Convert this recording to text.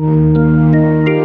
Música